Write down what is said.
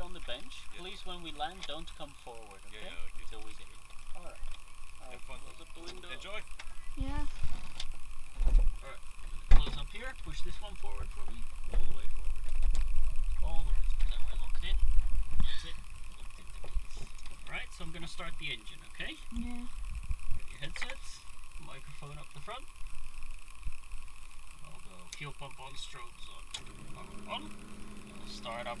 wait on the bench. Yeah. Please, when we land, don't come forward, okay? Yeah, yeah, okay. Until we get in. Alright. Alright, Have fun. close up the window. Enjoy. Yeah. Alright, close up here. Push this one forward for me. All the way forward. All the way. Then we're locked in. That's it. Locked into place. Alright, so I'm gonna start the engine, okay? Yeah. Get your headsets. Microphone up the front. I'll go fuel pump on, strobes on. Power on. I'll start up